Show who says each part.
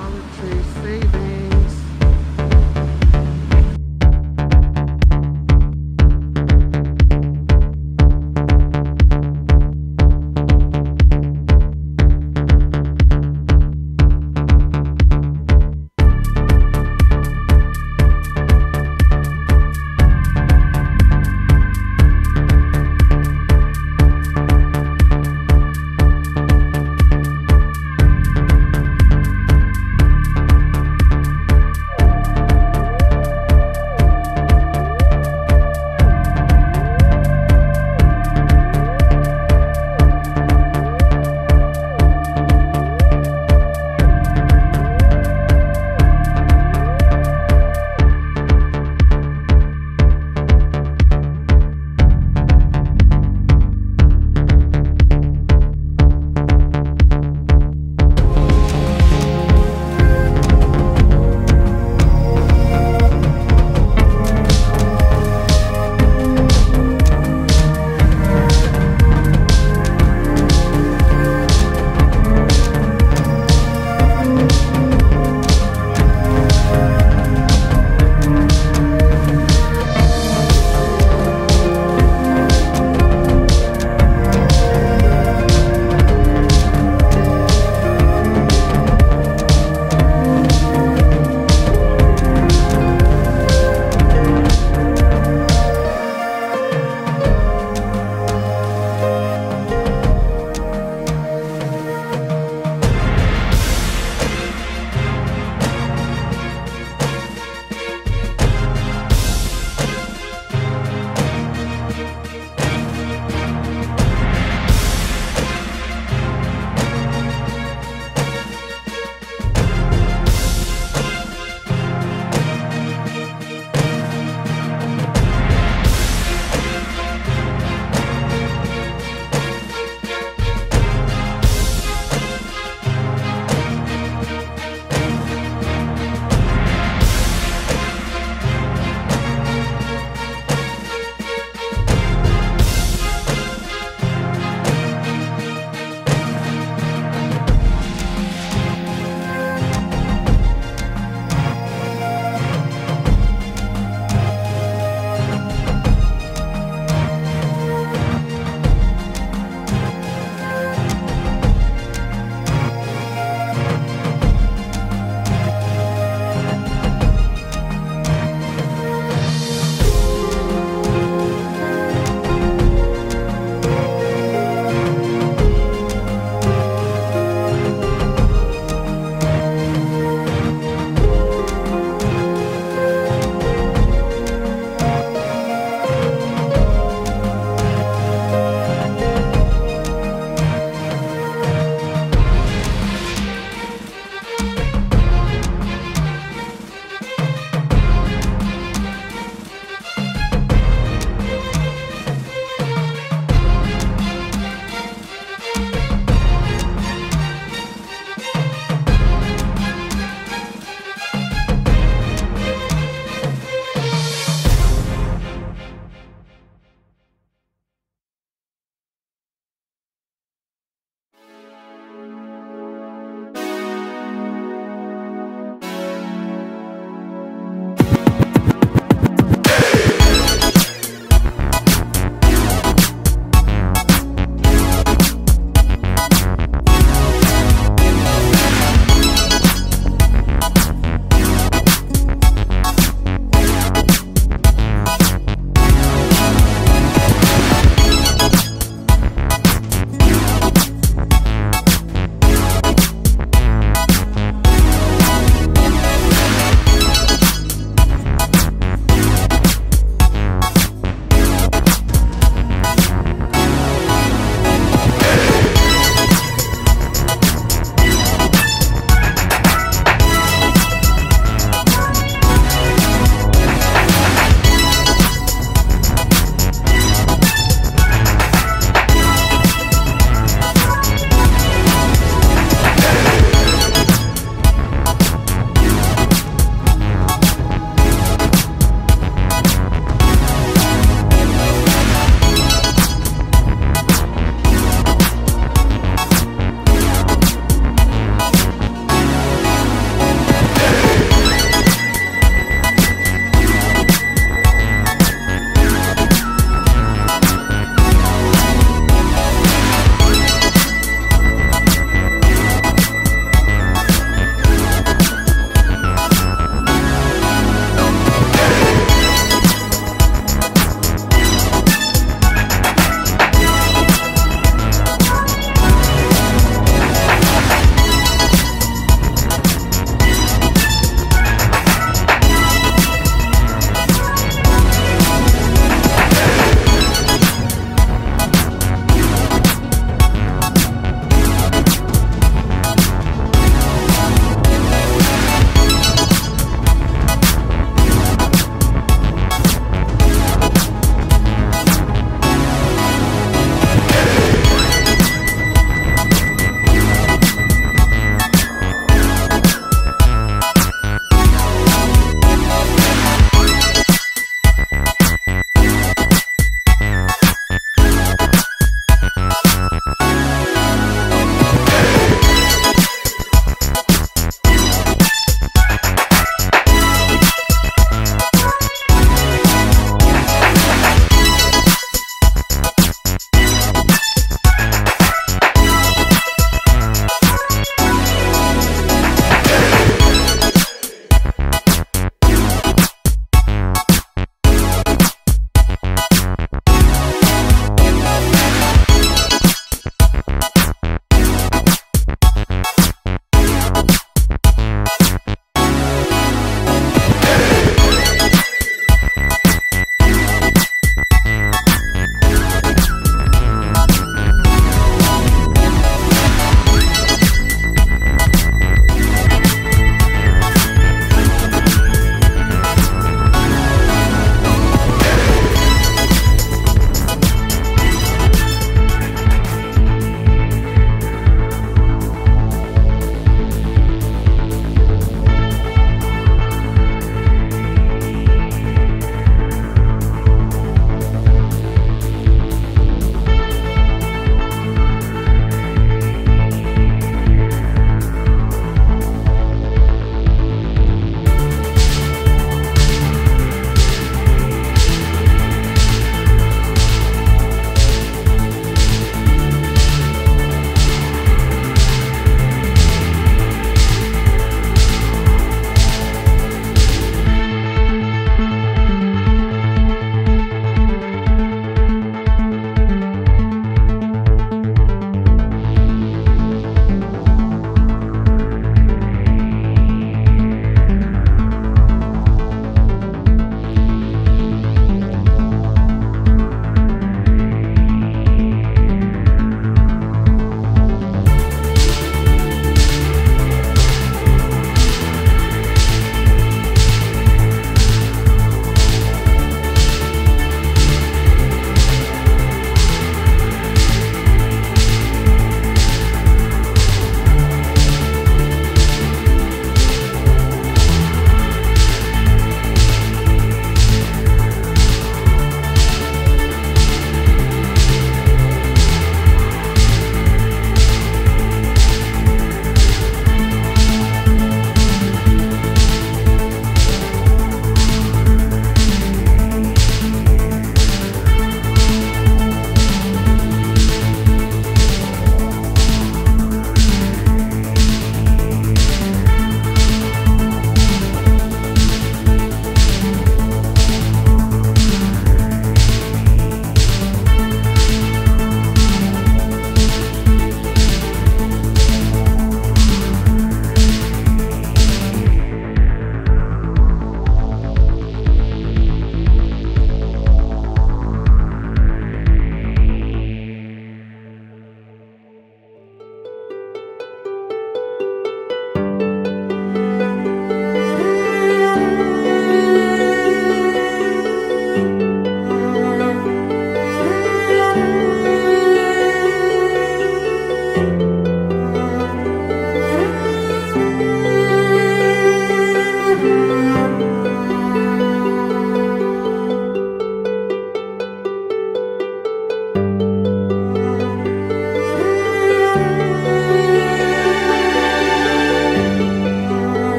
Speaker 1: the tree.